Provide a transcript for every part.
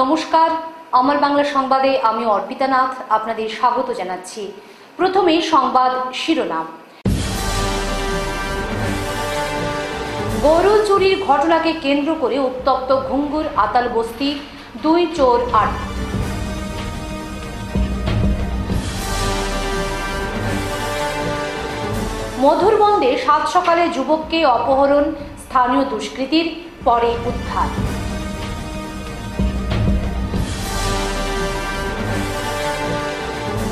নমস্কার। আমার বাংলা সংবাদে আমি অর্পিতা নাথ, আপনাদের স্বাগত জানাচ্ছি। প্রথমেই সংবাদ শিরোনাম। গরু চুরির ঘটনাকে কেন্দ্র করে উত্তপ্ত ঘুঙ্গুর, আতাল বস্তি, দুই চোর আট। মধুরবন্দে সাত সকালে যুবককে অপহরণ, স্থানীয় দুষ্কৃতীর, পরে উদ্ধার।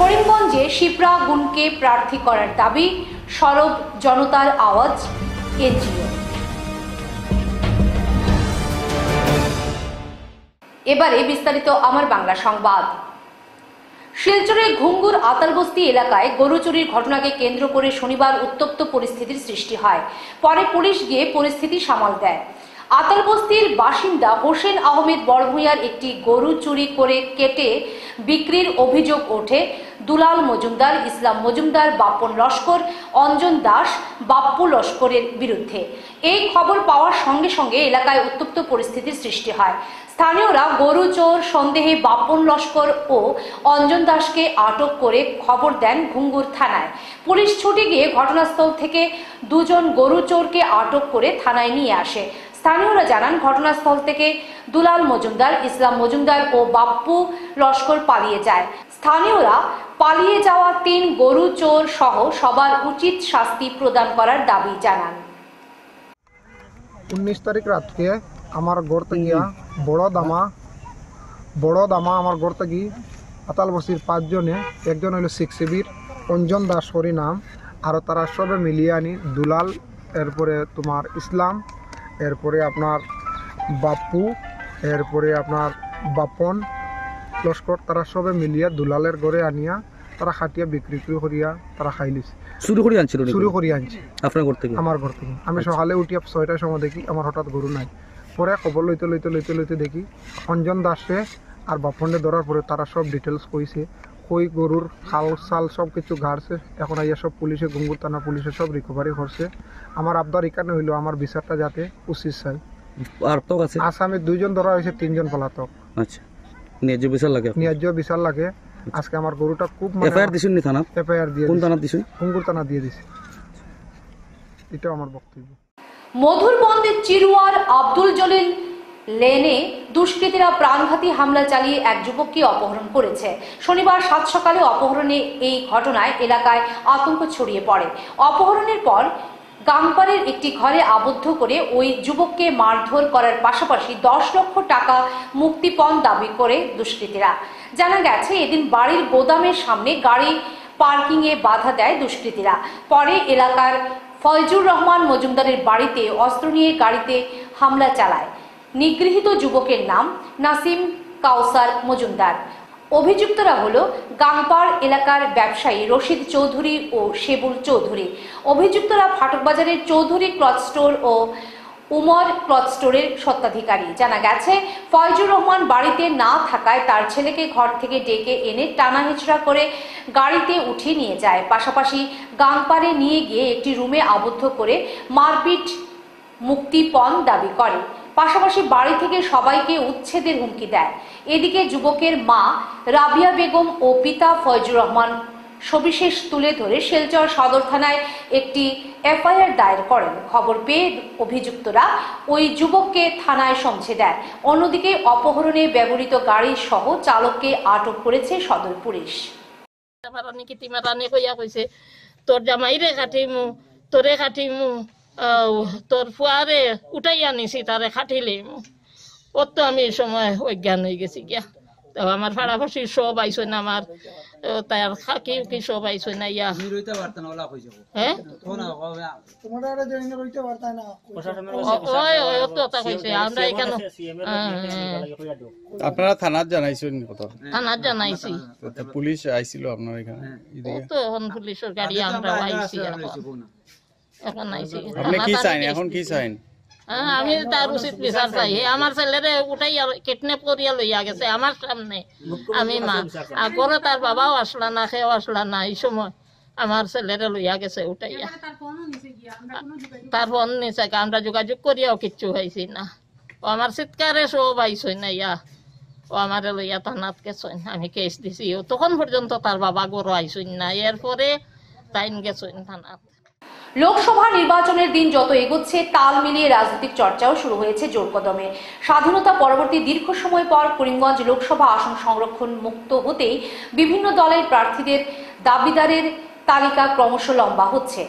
করিমগঞ্জে শিপ্রা গুনকে প্রার্থী করার দাবি, সরব জনতার আওয়াজ এনজিও এবারে বিস্তারিত আমার বাংলা সংবাদ। শিলচরের ঘুঙ্গুর আতালবস্তি এলাকায় গরু চুরির ঘটনাকে কেন্দ্র করে শনিবার উত্তপ্ত পরিস্থিতির সৃষ্টি হয়। পরে পুলিশ গিয়ে পরিস্থিতি সামাল দেয়। আতালবস্তির বাসিন্দা হোসেন আহমেদ বড়ভূঁইয়ার একটি গরু চুরি করে কেটে বিক্রির অভিযোগ ওঠে। দুলাল মজুমদার, ইসলাম মজুমদার, বাপন লস্কর, অঞ্জন দাস, বাপ্পু লস্করের বিরুদ্ধে। এই খবর পাওয়ার সঙ্গে সঙ্গে এলাকায় উত্তপ্ত পরিস্থিতির সৃষ্টি হয়। স্থানীয়রা গরু চোর, সন্দেহে বাপন লস্কর ও অঞ্জন দাসকে আটক করে খবর দেন ঘুঙ্গুর থানায়। পুলিশ ছুটে গিয়ে ঘটনাস্থল থেকে দুজন গরু চোরকে আটক করে থানায় নিয়ে আসে। স্থানীয়রা জানান, ঘটনাস্থল থেকে দুলাল মজুমদার, ইসলাম মজুমদার ও বাপ্পু লস্কর পালিয়ে যায়। স্থানীয়রা পালিয়ে যাওয়া তিন গরু চোর সহ সবার উচিত শাস্তি প্রদান করার দাবি জানান। উনিশ তারিখ রাতকে আমার ঘর থেকে বড় দামা বড় দামা আমার থেকে আতাল বস্তির পাঁচজনে, একজন হলো সিক্স সিবির অঞ্জন দাস হরি নাম, আর তারা সবে মিলিয়ে আনি দুলাল, এরপরে তোমার ইসলাম এরপরে আপনার বাপ্পু এরপরে আপনার বাপন লস্কর তারা সবে মিলিয়া দুলালের ঘরে আনিয়া তারা খাটিয়া বিক্রি করিয়া তারা খাই লিছে শুরু করে আনছিল? শুরু করিয়া আনছে। আপনার ঘর থেকে? আমার ঘর থেকে। আমি সকালে উঠিয়া ছয়টার সময় দেখি আমার হঠাৎ গরু নাই। পরে খবর লইতে লইতে লইতে লইতে দেখি অঞ্জন দাসে আর বাপনডে ধরার পরে তারা সব ডিটেলস কইছে। কই গরুর খাল সাল সব কিছু ঘাড়ছে। এখন আইয়া সব পুলিশে গঙ্গুর থানা পুলিশে সব রিকভারি করছে। আমার আবদার এখানে হইল আমার বিচারটা যাতে উচিত চাই। আর তো আছে? আসামে দুইজন ধরা হয়েছে তিনজন পলাতক। আচ্ছা। ন্যায্য বিচার লাগে ন্যায্য বিচার লাগে। আজকে আমার গরুটা খুব এফআইআর দিছেন নি থানাত এফআইআর দিয়ে কোন দিছে। থানাত দিছেন? গঙ্গুর থানা দিয়ে দিছে। এটাও আমার বক্তব্য। মধুরবন্দের চিরুয়ার আব্দুল জলিল লেনে দুষ্কৃতীরা প্রাণঘাতী হামলা চালিয়ে এক যুবককে অপহরণ করেছে। শনিবার সাত সকালে অপহরণে এই ঘটনায় এলাকায় আতঙ্ক ছড়িয়ে পড়ে। অপহরণের পর গাংপাড়ের একটি ঘরে আবদ্ধ করে ওই যুবককে মারধর করার পাশাপাশি দশ লক্ষ টাকা মুক্তিপণ দাবি করে দুষ্কৃতীরা। জানা গেছে, এদিন বাড়ির গোদামের সামনে গাড়ি পার্কিংয়ে বাধা দেয় দুষ্কৃতীরা। পরে এলাকার ফয়জুর রহমান মজুমদারের বাড়িতে অস্ত্র নিয়ে গাড়িতে হামলা চালায়। নিগৃহীত যুবকের নাম নাসিম কাউসার মজুমদার। অভিযুক্তরা হল গাংপাড় এলাকার ব্যবসায়ী রশিদ চৌধুরী ও শেবুল চৌধুরী। অভিযুক্তরা ফাটকবাজারের চৌধুরী ক্লথ স্টোর ও উমর ক্লথ স্টোরের স্বত্বাধিকারী। জানা গেছে, ফয়জুর রহমান বাড়িতে না থাকায় তার ছেলেকে ঘর থেকে ডেকে এনে টানা হেঁচড়া করে গাড়িতে উঠিয়ে নিয়ে যায়। পাশাপাশি গাংপাড়ে নিয়ে গিয়ে একটি রুমে আবদ্ধ করে মারপিট, মুক্তিপণ দাবি করে। পাশাপাশি বাড়ি থেকে সবাইকে উচ্ছেদের হুমকি দেয়। এদিকে যুবকের মা, রাবিয়া বেগম ও পিতা ফয়জুর রহমান সবিশেষ তুলে ধরে শিলচর সদর থানায় একটি এফআইআর দায়ের করেন। খবর পেয়ে অভিযুক্তরা ওই যুবককে থানায় সমঝে দেয় অন্যদিকে অপহরণে ব্যবহৃত গাড়ি সহ চালককে আটক করেছে সদর পুলিশ। তোর জামাইরে কাটিমু, তোরে কাটিমু। তোর ফুয়ারে উঠাই আনিছি তারে খাটিলিমু ওর তো আমি সময় অজ্ঞান হয়ে গেছি গিয়া। তো আমার ফাড়াফাড়ি সব না আমার তার খাকি উকি সব না ইয়া। হ্যাঁ? আমরা এখানে হ্যাঁ, আপনারা থানাত জানাইছেন কথা থানাত জানাইছি। পুলিশ আইছিল আপনার এখানে ও তো এখন পুলিশের গাড়ি আমরা আইছি এখন এখন আইছি আপনি কি থানাত এখন কি চাইন? হ্যাঁ, আমি তার উচিত বিচার চাই। আমার ছেলেরে উঠাই কিডন্যাপ করিয়া লইয়া গেছে আমার সামনে। আমি মা আগরে তার বাবাও আসলা না সেও আসলা না এই সময় আমার ছেলেরে লইয়া গেছে উঠাইয়া। তার ফোন নিছে আমরা যোগাযোগ করিয়াও কিচ্ছু হয়েছি না। ও আমার চিৎকারে সব আইসই না ইয়া। ও আমার লইয়া থানাত গেছেন আমি কেস দিছি। ও তখন পর্যন্ত তার বাবা গরু আইসুন না এরপরে তাইন গেছেন থানাত। লোকসভা নির্বাচনের দিন যত এগোচ্ছে, তাল মিলিয়ে রাজনৈতিক চর্চাও শুরু হয়েছে জোর কদমে। স্বাধীনতা পরবর্তী দীর্ঘ সময় পর করিমগঞ্জ লোকসভা আসন সংরক্ষণ মুক্ত হতেই বিভিন্ন দলের প্রার্থীদের দাবিদারের তালিকা ক্রমশ লম্বা হচ্ছে।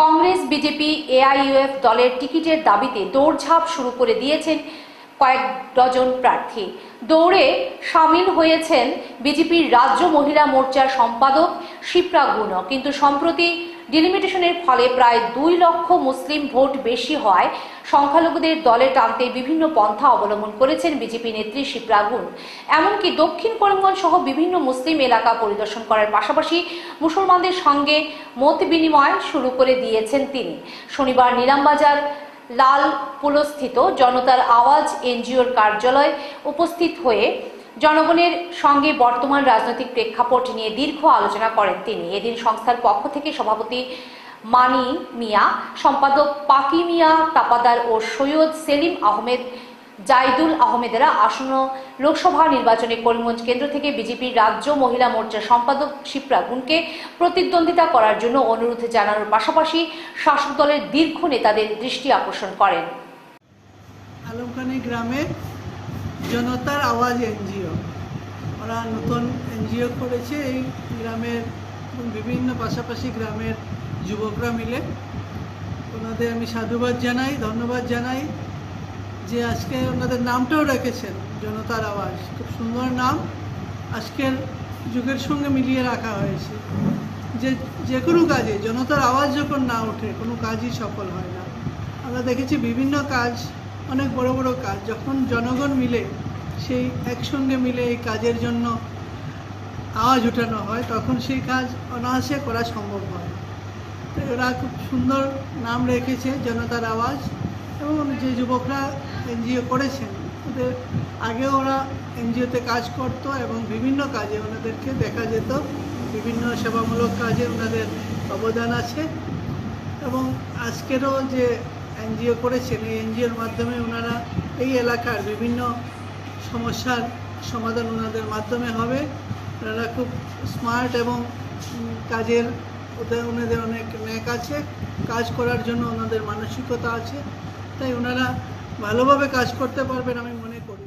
কংগ্রেস, বিজেপি, এআইইউএফ দলের টিকিটের দাবিতে দৌড়ঝাঁপ শুরু করে দিয়েছেন কয়েক ডজন প্রার্থী। দৌড়ে সামিল হয়েছেন বিজেপির রাজ্য মহিলা মোর্চার সম্পাদক শিপ্রা গুণ কিন্তু সম্প্রতি ডিলিমিটেশনের ফলে প্রায় দুই লক্ষ মুসলিম ভোট বেশি হওয়ায় সংখ্যালঘুদের দলে টানতে বিভিন্ন পন্থা অবলম্বন করেছেন বিজেপি নেত্রী শিপ্রা গুণ এমনকি দক্ষিণ করিমগঞ্জ সহ বিভিন্ন মুসলিম এলাকা পরিদর্শন করার পাশাপাশি মুসলমানদের সঙ্গে মত বিনিময় শুরু করে দিয়েছেন তিনি। শনিবার নিলামবাজার লাল পুলস্থিত জনতার আওয়াজ এনজিওর কার্যালয় উপস্থিত হয়ে জনগণের সঙ্গে বর্তমান রাজনৈতিক প্রেক্ষাপট নিয়ে দীর্ঘ আলোচনা করেন তিনি। এদিন সংস্থার পক্ষ থেকে সভাপতি মানি মিয়া, সম্পাদক পাকি মিয়া, তাপাদার ও সৈয়দ সেলিম আহমেদ, জাইদুল আহমেদেরা আসন্ন লোকসভা নির্বাচনে করিমগঞ্জ কেন্দ্র থেকে বিজেপির রাজ্য মহিলা মোর্চার সম্পাদক শিপ্রা গুনকে প্রতিদ্বন্দ্বিতা করার জন্য অনুরোধ জানানোর পাশাপাশি শাসক দলের দীর্ঘ নেতাদের দৃষ্টি আকর্ষণ করেন। আলমখানি গ্রামে জনতার আওয়াজ এনজিও। ওরা নতুন এনজিও করেছে এই গ্রামের বিভিন্ন পাশাপাশি গ্রামের যুবকরা মিলে। ওনাদের আমি সাধুবাদ জানাই, ধন্যবাদ জানাই যে আজকে ওনাদের নামটাও রেখেছেন, জনতার আওয়াজ। খুব সুন্দর নাম আজকের যুগের সঙ্গে মিলিয়ে রাখা হয়েছে। যে যে কোনো কাজে, জনতার আওয়াজ যখন না ওঠে, কোনো কাজই সফল হয় না। আমরা দেখেছি বিভিন্ন কাজ অনেক বড় বড় কাজ। যখন জনগণ মিলে, সেই একসঙ্গে মিলে এই কাজের জন্য আওয়াজ উঠানো হয়, তখন সেই কাজ অনায়াসে করা সম্ভব হয়। এরা খুব সুন্দর নাম রেখেছে, জনতার আওয়াজ। এবং যে যুবকরা এনজিও করেছেন, ওদের আগে ওরা এনজিওতে কাজ করত এবং বিভিন্ন কাজে ওনাদেরকে দেখা যেত। বিভিন্ন সেবামূলক কাজে ওনাদের অবদান আছে। এবং আজকেরও যে এনজিও করেছেন এই এনজিওর মাধ্যমে ওনারা এই এলাকার বিভিন্ন সমস্যার সমাধান ওনাদের মাধ্যমে হবে। ওনারা খুব স্মার্ট এবং কাজের ওনাদের অনেক ন্যাক আছে। কাজ করার জন্য ওনাদের মানসিকতা আছে। তাই ওনারা ভালোভাবে কাজ করতে পারবেন আমি মনে করি।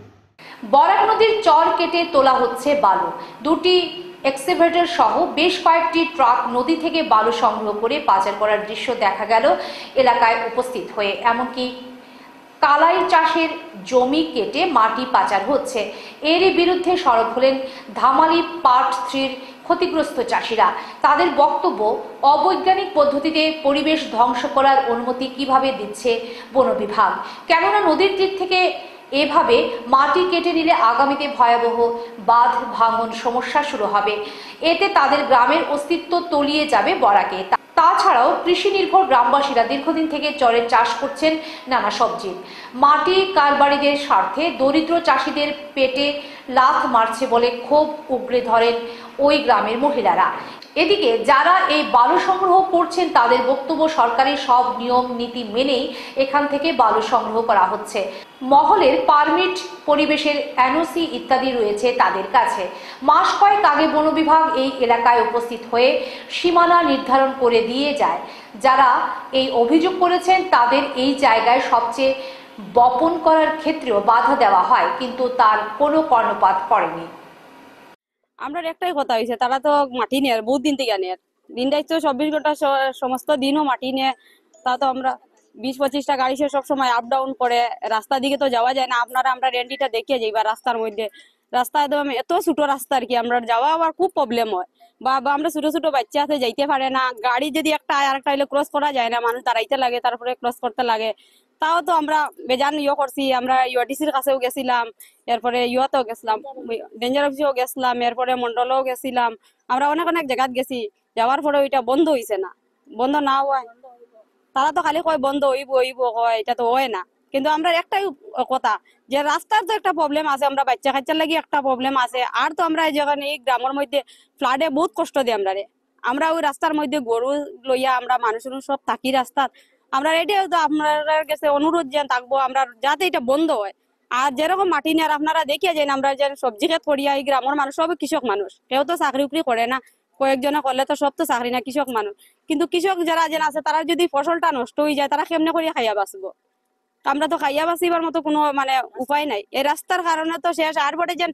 বরাক নদীর চর কেটে তোলা হচ্ছে বালু। দুটি এক্সেভেটর সহ বেশ কয়েকটি ট্রাক নদী থেকে বালু সংগ্রহ করে পাচার করার দৃশ্য দেখা গেল এলাকায় উপস্থিত হয়ে। এমনকি কালাই চাষের জমি কেটে মাটি পাচার হচ্ছে। এরই বিরুদ্ধে সরব হলেন ধামালি পার্ট থ্রির ক্ষতিগ্রস্ত চাষিরা। তাদের বক্তব্য, অবৈজ্ঞানিক পদ্ধতিতে পরিবেশ ধ্বংস করার অনুমতি কীভাবে দিচ্ছে বন বিভাগ? কেননা নদীর তীর থেকে এভাবে মাটি কেটে নিলে আগামীতে ভয়াবহ বাঁধ ভাঙন সমস্যা শুরু হবে। এতে তাদের গ্রামের অস্তিত্ব তলিয়ে যাবে বরাকে। তাছাড়াও কৃষি নির্ভর গ্রামবাসীরা দীর্ঘদিন থেকে চরের চাষ করছেন নানা সবজি। মাটি কারবারিদের স্বার্থে দরিদ্র চাষিদের পেটে লাথ মারছে বলে ক্ষোভ উগড়ে ধরেন ওই গ্রামের মহিলারা। এদিকে যারা এই বালু সংগ্রহ করছেন, তাদের বক্তব্য সরকারি সব নিয়ম নীতি মেনেই এখান থেকে বালু সংগ্রহ করা হচ্ছে। মহলের পারমিট পরিবেশের এনওসি ইত্যাদি রয়েছে তাদের কাছে। মাস কয়েক আগে বন বিভাগ এই এলাকায় উপস্থিত হয়ে সীমানা নির্ধারণ করে দিয়ে যায়। যারা এই অভিযোগ করেছেন, তাদের এই জায়গায় সবচেয়ে বপন করার ক্ষেত্রেও বাধা দেওয়া হয়, কিন্তু তার কোনো কর্ণপাত করেনি। আমরা একটাই কথা হয়েছে তারা তো মাটি নেয় বহুত দিন থেকে নেয় দিনটাই তো চব্বিশ ঘণ্টা সমস্ত দিনও মাটি নেয়, তা তো আমরা বিশ পঁচিশটা গাড়ি সে সবসময় আপ ডাউন করে। রাস্তার দিকে তো যাওয়া যায় না। আপনারা আমরা রেন্ডিটা দেখিয়ে যাই বা রাস্তার মধ্যে। রাস্তা একদম এত ছোট রাস্তা আর কি, আমরা যাওয়া আবার খুব প্রবলেম হয়। বা আমরা ছোট ছোট বাচ্চা আছে, যাইতে পারে না। গাড়ি যদি একটা আর একটা হইলে ক্রস করা যায় না, মানুষ দাঁড়াইতে লাগে, তারপরে ক্রস করতে লাগে। তাও তো আমরা বেজান ইয়ে করছি, আমরা ইউডিসির কাছেও গেছিলাম, এরপরে ইয়েতেও গেছিলাম ডেঞ্জার অফিসেও গেছিলাম, এরপরে মন্ডলেও গেছিলাম। আমরা অনেক অনেক জায়গাত গেছি, যাওয়ার পরে ওইটা বন্ধ হইছে না। বন্ধ না হওয়ায় তারা তো খালি কয়, বন্ধ হইব হইব, কয়, এটা তো হয় না। কিন্তু আমরা একটাই কথা, যে রাস্তার তো একটা প্রবলেম আছে, আমরা বাচ্চা কাচ্চার লাগি একটা প্রবলেম আছে। আর তো আমরা যেখানে এই গ্রামের মধ্যে ফ্লাডে বহুত কষ্ট দিই আমরা রে। আমরা ওই রাস্তার মধ্যে গরু লইয়া আমরা মানুষ সব থাকি রাস্তার। আমরা এটাই তো আপনার কাছে অনুরোধ যেন থাকব, আমরা যাতে এটা বন্ধ হয়। আর যেরকম মাটি নেয়ার আপনারা দেখিয়ে যান আমরা যে সবজি ক্ষেত করিয়া এই গ্রামের মানুষ সব কৃষক মানুষ। কেউ তো চাকরি উকরি করে না। কয়েকজনে করলে তো সব তো চাকরি না, কৃষক মানুষ। কিন্তু কৃষক যারা যেন আছে তারা যদি ফসলটা নষ্ট হয়ে যায়, তারা কেমনে করে খাইয়া বাঁচবো? আমরা তো খাইয়া বাঁচিবার মতো কোনো মানে উপায় নাই। এই রাস্তার কারণে তো শেষ। আর বটে যেন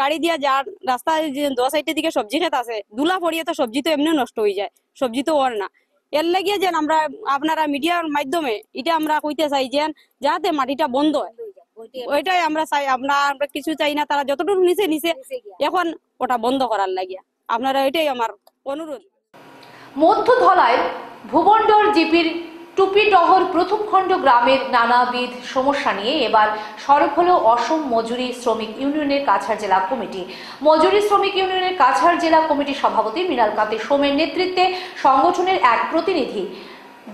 গাড়ি দিয়া যার রাস্তায় যে দশ সাইডের দিকে সবজি ক্ষেত আছে, দুলা পড়িয়ে তো সবজি তো এমনি নষ্ট হয়ে যায়, সবজি তো ওর না। এর লাগিয়ে যেন আমরা, আপনারা মিডিয়ার মাধ্যমে, এটা আমরা কইতে চাই যে, যাতে মাটিটা বন্ধ হয়। ওইটাই আমরা চাই, আমরা আমরা কিছু চাই না, তারা যতটুকু নিচে নিচে এখন ওটা বন্ধ করার লাগিয়া। আপনারা এটাই আমার অনুরোধ। মধ্য ধলায় ভুবনডোর জিপির টুপিডহর প্রথম খণ্ড গ্রামের নানাবিধ সমস্যা নিয়ে এবার সরব হল অসম মজুরি শ্রমিক ইউনিয়নের কাছাড় জেলা কমিটি। মজুরি শ্রমিক ইউনিয়নের কাছাড় জেলা কমিটির সভাপতি মৃণাল কান্তি সোমের নেতৃত্বে সংগঠনের এক প্রতিনিধি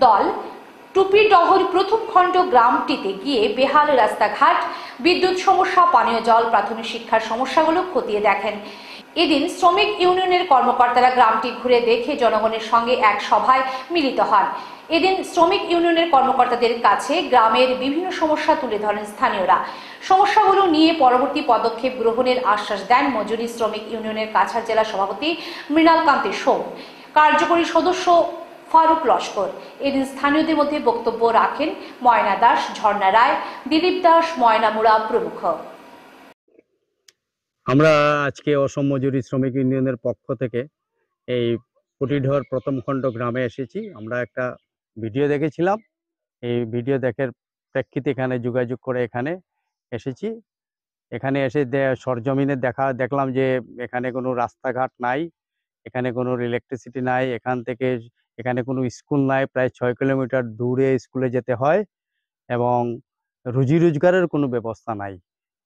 দল টুপিডহর প্রথম খণ্ড গ্রামটিতে গিয়ে বেহাল রাস্তাঘাট, বিদ্যুৎ সমস্যা, পানীয় জল, প্রাথমিক শিক্ষার সমস্যাগুলো খতিয়ে দেখেন। এদিন শ্রমিক ইউনিয়নের কর্মকর্তারা গ্রামটি ঘুরে দেখে জনগণের সঙ্গে এক সভায় মিলিত হন। এদিন শ্রমিক ইউনিয়নের কর্মকর্তাদের কাছে গ্রামের বিভিন্ন সমস্যা তুলে ধরেন স্থানীয়রা। সমস্যাগুলো নিয়ে পরবর্তী পদক্ষেপ গ্রহণের আশ্বাস দেন মজুরি শ্রমিক ইউনিয়নের কাছাড় জেলা সভাপতি মৃণাল কান্তি সোম। কার্যকরী সদস্য ফারুক লস্কর। এদিন স্থানীয়দের মধ্যে বক্তব্য রাখেন ময়না দাস, ঝর্ণা রায়, দিলীপ দাস, ময়না মুড়া প্রমুখ। আমরা আজকে অসম মজুরি শ্রমিক ইউনিয়নের পক্ষ থেকে এই কুটিঢর প্রথম খণ্ড গ্রামে এসেছি। আমরা একটা ভিডিও দেখেছিলাম। এই ভিডিও দেখার প্রেক্ষিতে এখানে যোগাযোগ করে এখানে এসেছি। এখানে এসে সরজমিনে দেখা, দেখলাম যে এখানে কোনো রাস্তাঘাট নাই, এখানে কোনো ইলেকট্রিসিটি নাই, এখান থেকে এখানে কোনো স্কুল নাই। প্রায় ছয় কিলোমিটার দূরে স্কুলে যেতে হয় এবং রুজি রোজগারের কোনো ব্যবস্থা নাই।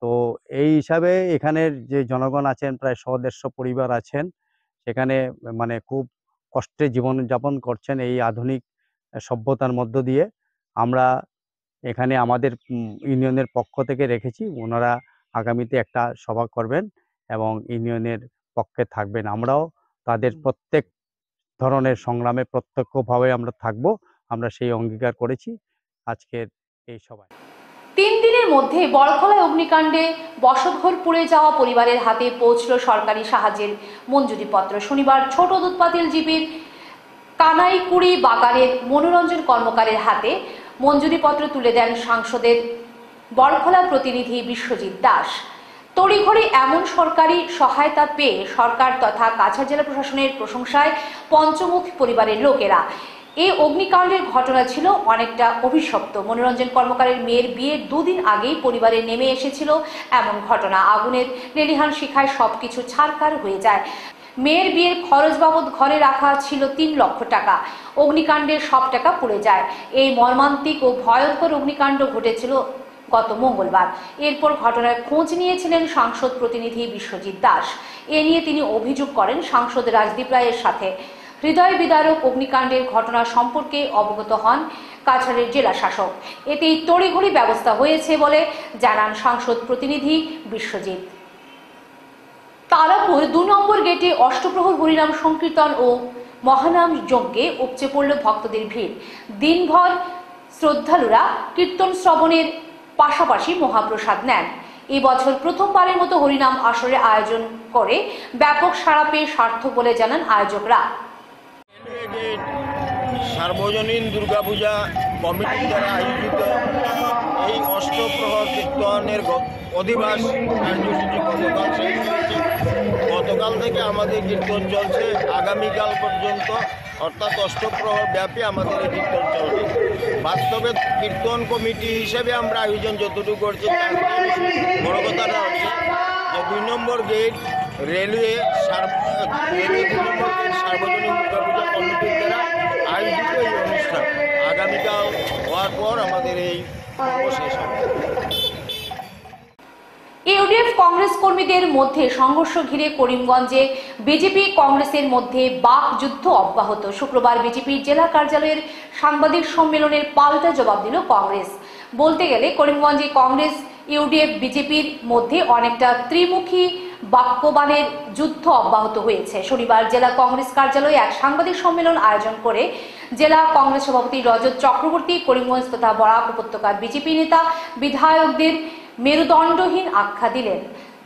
তো এই হিসাবে এখানের যে জনগণ আছেন প্রায় শ দেড়শো পরিবার আছেন সেখানে মানে খুব কষ্টে জীবনযাপন করছেন এই আধুনিক সভ্যতার মধ্য দিয়ে। আমরা এখানে আমাদের ইউনিয়নের পক্ষ থেকে রেখেছি ওনারা আগামীতে একটা সভা করবেন এবং ইউনিয়নের পক্ষে থাকবেন। আমরাও তাদের প্রত্যেক ধরনের সংগ্রামে প্রত্যক্ষভাবে আমরা থাকব আমরা সেই অঙ্গীকার করেছি। আজকের এই সভায়। তিন দিনের মধ্যে বড়খলায় অগ্নিকাণ্ডে বসতঘর পুড়ে যাওয়া পরিবারের হাতে পৌঁছল সরকারি সাহায্যের মঞ্জুরিপত্র। শনিবার ছোট দুধপাতিল জীবীর কানাইকুড়ি বাগানের মনোরঞ্জন কর্মকারের হাতে মঞ্জুরিপত্র তুলে দেন সাংসদের বড়খলা প্রতিনিধি বিশ্বজিৎ দাস। তড়িঘড়ি এমন সরকারি সহায়তা পেয়ে সরকার তথা কাছাড় জেলা প্রশাসনের প্রশংসায় পঞ্চমুখ পরিবারের লোকেরা এই অগ্নিকাণ্ডের ঘটনা ছিল অনেকটা অভিশপ্ত। মনোরঞ্জন কর্মকারের মেয়ের বিয়ের দুদিন আগেই পরিবারে নেমে এসেছিল এমন ঘটনা। আগুনের লেলিহান শিখায় সবকিছু ছাড়কার হয়ে যায়। মেয়ের বিয়ের খরচ বাবদ ঘরে রাখা ছিল তিন লক্ষ টাকা। অগ্নিকাণ্ডের সব টাকা পুড়ে যায়। এই মর্মান্তিক ও ভয়ঙ্কর অগ্নিকাণ্ড ঘটেছিল গত মঙ্গলবার। এরপর ঘটনার খোঁজ নিয়েছিলেন সাংসদ প্রতিনিধি বিশ্বজিৎ দাস। এ নিয়ে তিনি অভিযোগ করেন সাংসদ রাজদীপ রায়ের সাথে। হৃদয় বিদারক অগ্নিকাণ্ডের ঘটনা সম্পর্কে অবগত হন কাছাড়ের জেলা শাসক। এতেই তড়িঘড়ি ব্যবস্থা হয়েছে বলে জানান সাংসদ প্রতিনিধি বিশ্বজিৎ। তারাপুর দু নম্বর গেটে অষ্টপ্রহর হরিনাম সংকীর্তন ও মহানাম যজ্ঞে উপচে পড়ল ভক্তদের ভিড়। দিনভর শ্রদ্ধালুরা কীর্তন শ্রবণের পাশাপাশি মহাপ্রসাদ নেন। এবছর প্রথমবারের মতো হরিনাম আসরের আয়োজন করে ব্যাপক সাড়া পেয়ে সার্থক বলে জানান আয়োজকরা। গেট সার্বজনীন দুর্গাপূজা কমিটি দ্বারা আয়োজিত এই অষ্টপ্রহর কীর্তনের অধিবাস কার্যসূচি গতকাল শেষ হয়েছে? গতকাল থেকে আমাদের কীর্তন চলছে, আগামীকাল পর্যন্ত, অর্থাৎ অষ্টপ্রহর ব্যাপী আমাদের এই কীর্তন চলবে। বাস্তবে কীর্তন কমিটি হিসেবে আমরা আয়োজন যতটুকু করছি বড় কথাটা হচ্ছে যে দুই নম্বর গেট রেলওয়ে রেলওয়ে দুই নম্বর গেট সার্বজনীন কমিটির দ্বারা আয়োজিত এই অনুষ্ঠান। আগামীকাল হওয়ার পর আমাদের এই ইউডিএফ কংগ্রেস কর্মীদের মধ্যে সংঘর্ষ ঘিরে করিমগঞ্জে বিজেপি কংগ্রেসের মধ্যে বাক যুদ্ধ অব্যাহত। শুক্রবার বিজেপির জেলা কার্যালয়ের সাংবাদিক সম্মেলনের পাল্টা জবাব দিল কংগ্রেস। বলতে গেলে, করিমগঞ্জে কংগ্রেস, ইউডিএফ, বিজেপির মধ্যে অনেকটা ত্রিমুখী বাক্যবানের যুদ্ধ অব্যাহত হয়েছে। শনিবার জেলা কংগ্রেস কার্যালয়ে এক সাংবাদিক সম্মেলন আয়োজন করে জেলা কংগ্রেস সভাপতি রজত চক্রবর্তী, করিমগঞ্জ তথা বরাক উপত্যকার বিজেপি নেতা বিধায়কদের মেরুদণ্ডহীন আখ্যা দিলেন।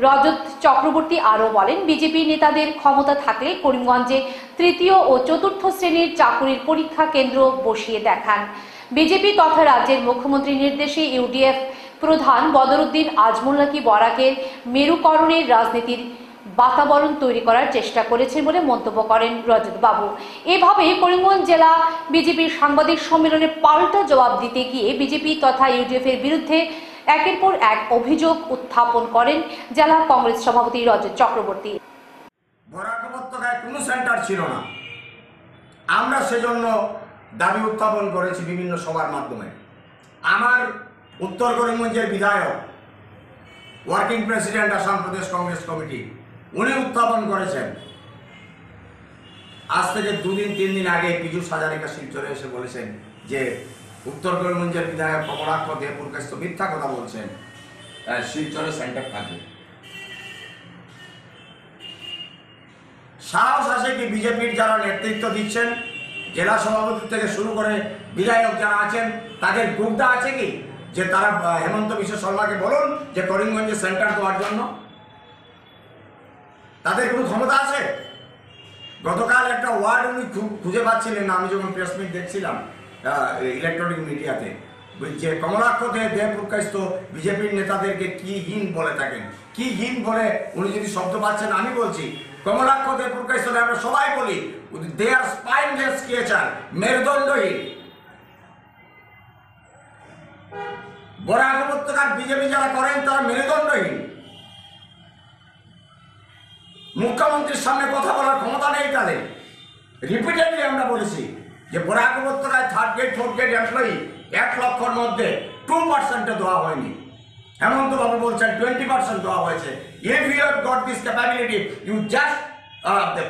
রজত চক্রবর্তী আরও বলেন, বিজেপি নেতাদের ক্ষমতা থাকলে করিমগঞ্জে তৃতীয় ও চতুর্থ শ্রেণির চাকুরির পরীক্ষা কেন্দ্র বসিয়ে দেখান। বিজেপি তথা রাজ্যের মুখ্যমন্ত্রীর নির্দেশে ইউডিএফ প্রধান বদরুদ্দিন আজমুল্লাকি বরাকের মেরুকরণের রাজনীতির বাতাবরণ তৈরি করার চেষ্টা করেছে বলে মন্তব্য করেন রজত বাবু। এভাবে করিমগঞ্জ জেলা বিজেপির সাংবাদিক সম্মেলনে পাল্টা জবাব দিতে গিয়ে বিজেপি তথা ইউডিএফ এর বিরুদ্ধে একের পর এক অভিযোগ উত্থাপন করেন জেলা কংগ্রেস সভাপতি রজত চক্রবর্তী। কোনো সেন্টার ছিল না। আমরা সেজন্য দাবি উত্থাপন করেছি বিভিন্ন সভার মাধ্যমে। আমার উত্তর করিমগঞ্জের বিধায়ক ওয়ার্কিং প্রেসিডেন্ট আসাম প্রদেশ কংগ্রেস কমিটি, উনি উত্থাপন করেছেন। আজ থেকে দুদিন তিন দিন আগে পীযুষ হাজারিকা শিলচরে এসে বলেছেন যে, উত্তর করিমগঞ্জের বিধায়ক কমলাক্ষ দেবপুর কাছ মিথ্যা কথা বলছেন। শিলচরে সেন্টার থাকবে। সাহস আছে কি বিজেপির যারা নেতৃত্ব দিচ্ছেন? জেলা সভাপতি থেকে শুরু করে বিধায়ক যারা আছেন, তাদের গুপ্তা আছে কি? যে তারা হেমন্ত বিশ্ব শর্মাকে বলুন যে করিমগঞ্জে সেন্টার দেওয়ার জন্য। তাদের কোনো ক্ষমতা আছে? গতকাল একটা ওয়ার্ড উনি খুঁজে পাচ্ছিলেন আমি যখন প্রেস মিট দেখছিলাম ইলেকট্রনিক মিডিয়াতে যে কমলাক্ষ দে প্রকাশিত বিজেপির নেতাদেরকে কি হীন বলে থাকেন? কি হীন বলে উনি যদি শব্দ পাচ্ছেন, আমি বলছি, কমলাক্ষ দেবপুরকাস্ত আমরা সবাই বলি, দে আর স্পাইনলেস ক্রিয়েচার, মেরুদণ্ডহীন। বরাক উপত্যকার বিজেপি যারা করেন, তারা মেরুদণ্ডহীন। মুখ্যমন্ত্রীর সামনে কথা বলার ক্ষমতা নেই তাদের রিপিটেডলি আমরা বলেছি যে বরাক উপত্যকায় third grade fourth grade employee এক লক্ষর মধ্যে টু পার্সেন্টে দেওয়া হয়নি। হেমন্ত বাবু বলছেন টোয়েন্টি পার্সেন্ট দেওয়া হয়েছে। If you have got this capability you just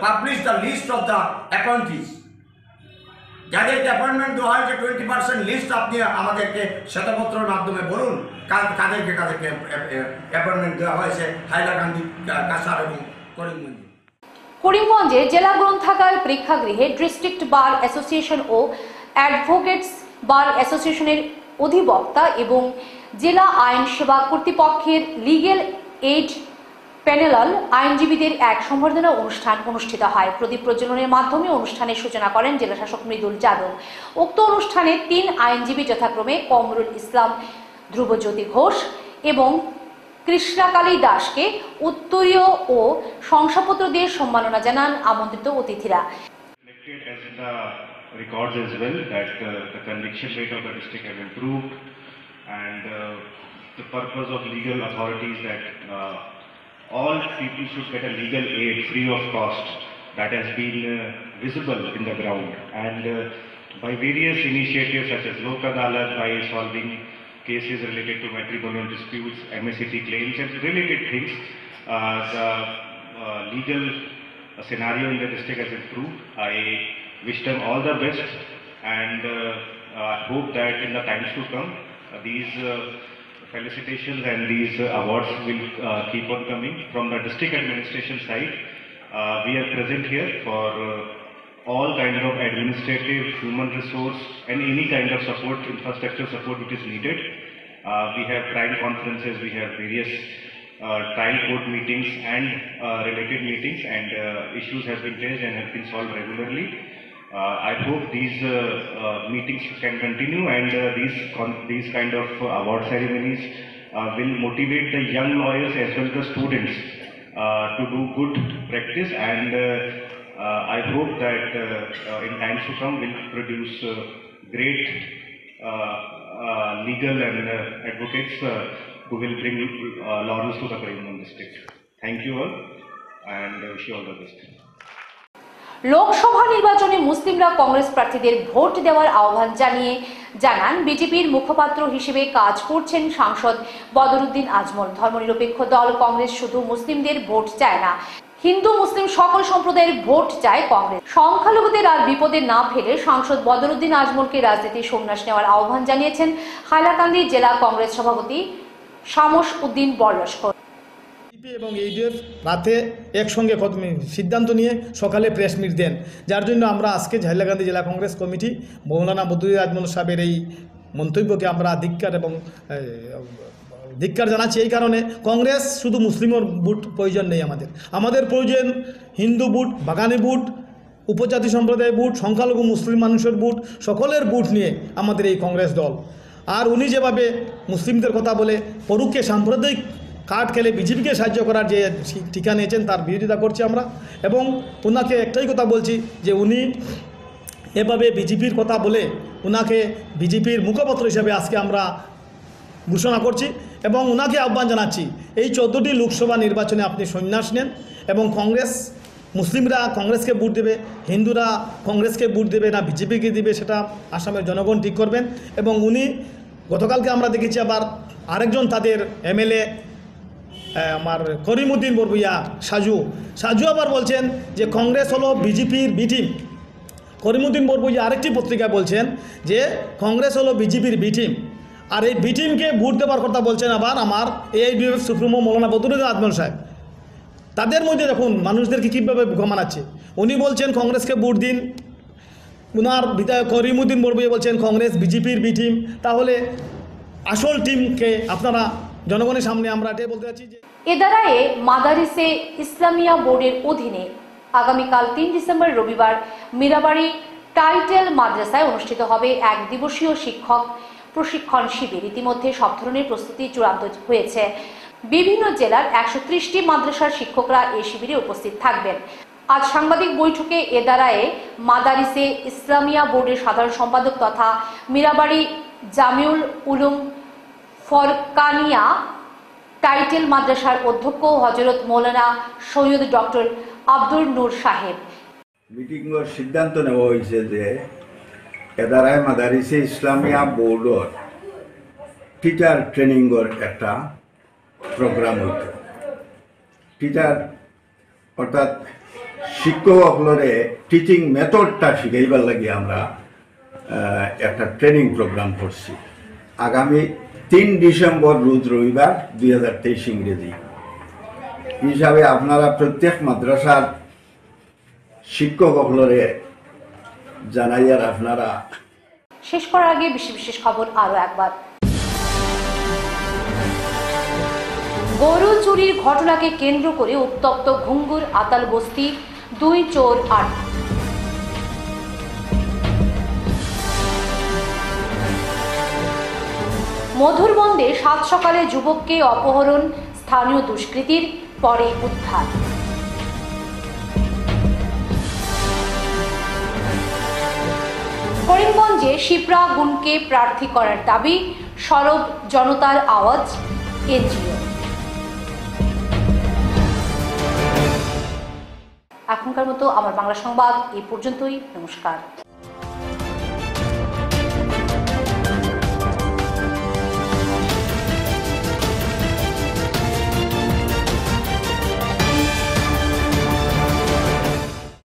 publish the list of the appointees যাদেরকে অ্যাপয়েন্টমেন্ট দেওয়া হয়েছে টোয়েন্টি পার্সেন্ট লিস্ট আপনি আমাদেরকে শ্বেতপত্রের মাধ্যমে বলুন কাদেরকে কাদেরকে অ্যাপয়েন্টমেন্ট দেওয়া হয়েছে হাইলাকান্দি কাছাড় এবং করিমগঞ্জে। করিমগঞ্জে জেলা গ্রন্থাগার প্রেক্ষাগৃহে ডিস্ট্রিক্ট বার অ্যাসোসিয়েশন ও অ্যাডভোকেটস বার অ্যাসোসিয়েশনের অধিবক্তা এবং জেলা আইন সেবা কর্তৃপক্ষের লিগেল এইড প্যানেলাল আইনজীবীদের এক সম্বর্ধনা অনুষ্ঠান অনুষ্ঠিত হয়। প্রদীপ প্রজ্বলনের মাধ্যমে অনুষ্ঠানের সূচনা করেন জেলাশাসক মৃদুল যাদব। উক্ত অনুষ্ঠানে তিন আইনজীবী যথাক্রমে কমরুল ইসলাম ধ্রুবজ্যোতি ঘোষ এবং কৃষ্ণাকালী দাসকে উত্তরীয় ও শংসাপত্র দিয়ে সম্মাননা জানান আমন্ত্রিত অতিথিরা। Uh, and uh, the purpose of legal authorities that uh, all people should get a legal aid free of cost that has been uh, visible in the ground and uh, by various initiatives such as Lok Adalat by solving cases related to matrimonial disputes, MSCT claims and related things, uh, the uh, legal scenario in the district has improved. I wish them all the best and uh, uh, hope that in the times to come, uh, these felicitations and these awards will uh, keep on coming. From the district administration side, uh, we are present here for uh, all kind of administrative, human resource and any kind of support, infrastructure support which is needed. Uh, we have crime conferences, we have various uh, trial court meetings and uh, related meetings and issues have been raised and have been solved regularly. Uh, I hope these uh, uh, meetings can continue and uh, these these kind of award ceremonies uh, will motivate the young lawyers as well as the students uh, to do good practice and I hope that in times to come will produce great legal and advocates who will bring uh, laurels to the Karimnagar district. Thank you all and wish you all the best. Lok Sabha নির্বাচনে মুসলিমরা কংগ্রেস প্রার্থীদের vote দেওয়ার আহ্বান জানিয়ে জানান বিজেপির মুখপাত্র হিসেবে কাজ করছেন সাংসদ বদরুদ্দিন আজমল। ধর্মনিরপেক্ষ দল কংগ্রেস শুধু মুসলিমদের ভোট চায় না, হিন্দু, মুসলিম সকল সম্প্রদায়ের ভোট চায় কংগ্রেস। সংখ্যালঘুদের আর বিপদে না ফেলে সাংসদ বদরুদ্দিন আজমলকে রাজনীতি সন্ন্যাস নেওয়ার আহ্বান জানিয়েছেন হাইলাকান্দি জেলা কংগ্রেস সভাপতি শামস উদ্দিন বরলস্কর বিজেপি এবং এইডিএফ রাতে একসঙ্গে সিদ্ধান্ত নিয়ে সকালে প্রেস মিট দেন। যার জন্য আমরা আজকে হাইলাকান্দি জেলা কংগ্রেস কমিটি, মৌলানা বদরুল আজমল সাহেবের এই মন্তব্যকে আমরা ধিক্কার এবং ধিক্কার জানাচ্ছি। এই কারণে কংগ্রেস শুধু মুসলিমের বুট প্রয়োজন নেই আমাদের। আমাদের প্রয়োজন হিন্দু বুট বাগানি বুট, উপজাতি সম্প্রদায়ের বুট, সংখ্যালঘু মুসলিম মানুষের বুট, সকলের বুট নিয়ে আমাদের এই কংগ্রেস দল। আর উনি যেভাবে মুসলিমদের কথা বলে, পরুকে সাম্প্রদায়িক কার্ড খেলে বিজেপিকে সাহায্য করার যে টিকা নিয়েছেন, তার বিরোধিতা করছি আমরা। এবং ওনাকে একটাই কথা বলছি যে উনি এভাবে বিজেপির কথা বলে ওনাকে বিজেপির মুখপত্র হিসাবে আজকে আমরা ঘোষণা করছি এবং ওনাকে আহ্বান জানাচ্ছি, এই চোদ্দোটি লোকসভা নির্বাচনে আপনি সন্ন্যাস নেন এবং কংগ্রেস, মুসলিমরা কংগ্রেসকে ভোট দেবে, হিন্দুরা কংগ্রেসকে ভোট দেবে না, বিজেপিকে দেবে, সেটা আসামের জনগণ ঠিক করবেন। এবং উনি গতকালকে আমরা দেখেছি আবার আরেকজন তাদের এমএলএ আমার করিমুদ্দিন বরবুইয়া সাজু। সাজু আবার বলছেন যে কংগ্রেস হলো বিজেপির বি টিম। করিমুদ্দিন বরবুইয়া আরেকটি পত্রিকায় বলছেন যে কংগ্রেস হলো বিজেপির বি টিম। আর এই বি টিমকে ভোট দেওয়ার কথা বলছেন আবার আমার এআইডিএফ সুপ্রিমো মৌলানা বদরুদ্দিন আজমল সাহেব। তাদের মধ্যে দেখুন, মানুষদেরকে কীভাবে ঘমানাচ্ছে উনি বলছেন কংগ্রেসকে ভোট দিন। উনার বিধায়ক করিমুদ্দিন বরবুইয়া বলছেন কংগ্রেস বিজেপির বি টিম। তাহলে আসল টিমকে আপনারা জনগণের সামনে আমরা এটাই বলতে চাচ্ছি যে মাদারিসে ইসলামিয়া বোর্ডের অধীনে আগামীকাল তিন ডিসেম্বর রবিবার মীরাবাড়ি টাইটেল মাদ্রাসায় অনুষ্ঠিত হবে এক দিবসীয় শিক্ষক প্রশিক্ষণ শিবির। ইতিমধ্যে সব ধরনের প্রস্তুতি চূড়ান্ত হয়েছে। বিভিন্ন জেলার একশো ত্রিশটি মাদ্রাসার শিক্ষকরা এই শিবিরে উপস্থিত থাকবেন। আজ সাংবাদিক বৈঠকে এ এদারায়ে মাদারিসে ইসলামিয়া বোর্ডের সাধারণ সম্পাদক তথা মীরাবাড়ি জামিউল উলুম ফরকানিয়া টাইটেল মাদ্রাসার অধ্যক্ষ হজরত মৌলানা সৈয়দ ডক্টর আব্দুল নূর সাহেব। মিটিংয়ের সিদ্ধান্ত নেওয়া হয়েছে যে এদারায় মাদারিসে ইসলামিয়া বোর্ডর টিচার ট্রেনিংয়ের একটা প্রোগ্রাম হইত। টিচার অর্থাৎ শিক্ষকসকলরে টিচিং মেথডটা শিখাইবার লাগে আমরা একটা ট্রেনিং প্রোগ্রাম করছি। আগামী তিন ডিসেম্বর রোজ রবিবার দুই হাজার তেইশ ইংরেজি। হিসাবে আপনারা প্রত্যেক মাদ্রাসার শিক্ষকসকলরে জানাইয়ার আপনারা শেষ করার আগে বিশেষ বিশেষ খবর আরও একবার। গরু চুরির ঘটনাকে কেন্দ্র করে উত্তপ্ত ঘুঙ্গুর, আতাল বস্তি, দুই চোর আট মধুরবন্দে সাত সকালে যুবককে অপহরণ, স্থানীয় দুষ্কৃতির পরে উদ্ধার। করিমগঞ্জে শিপ্রা গুনকে প্রার্থী করার দাবি, সরব জনতার আওয়াজ, এনজিও। এখনকার মতো আমার বাংলা সংবাদ এই পর্যন্তই, নমস্কার।